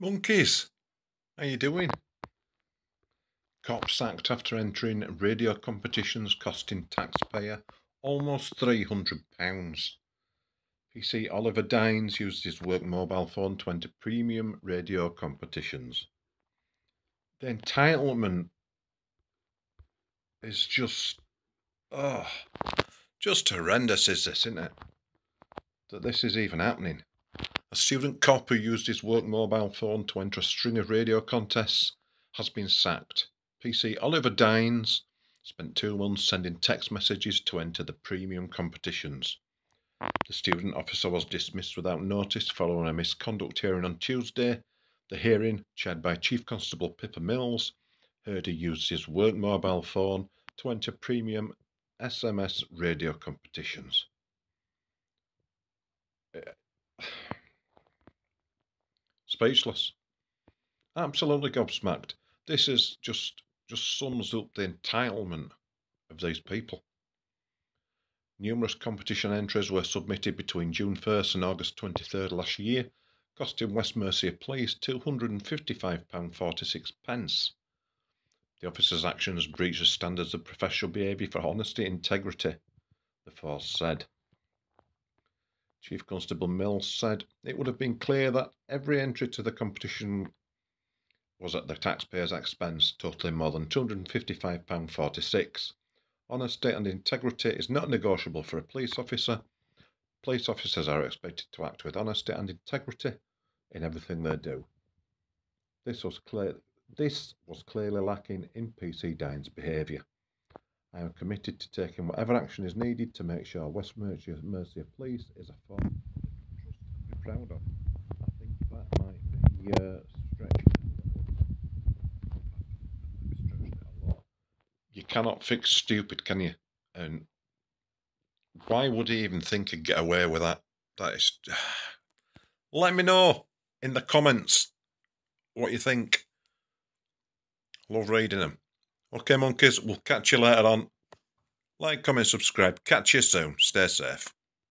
Monkeys, how you doing? Cop sacked after entering radio competitions costing taxpayer almost £300. PC Oliver Dines used his work mobile phone to enter premium radio competitions. The entitlement is just, oh, just horrendous, is this, isn't it? That this is even happening. A student cop who used his work mobile phone to enter a string of radio contests has been sacked. PC Oliver Dines spent two months sending text messages to enter the premium competitions. The student officer was dismissed without notice following a misconduct hearing on Tuesday. The hearing, chaired by Chief Constable Pippa Mills, heard he used his work mobile phone to enter premium SMS radio competitions. Speechless. Absolutely gobsmacked. This is just just sums up the entitlement of these people. Numerous competition entries were submitted between June 1st and August 23rd last year, costing West Mercia Police £255.46. pence. The officer's actions breached the standards of professional behaviour for honesty and integrity, the force said. Chief Constable Mills said it would have been clear that every entry to the competition was at the taxpayer's expense, totaling more than £255.46. Honesty and integrity is not negotiable for a police officer. Police officers are expected to act with honesty and integrity in everything they do. This was clear. This was clearly lacking in PC Dines' behaviour. I am committed to taking whatever action is needed to make sure West Mercia, Mercia Police is a force to be proud of. I think that might be uh, stretching You cannot fix stupid, can you? And why would he even think he'd get away with that? That is. Let me know in the comments what you think. Love reading them. Okay, monkeys, we'll catch you later on. Like, comment, subscribe. Catch you soon. Stay safe.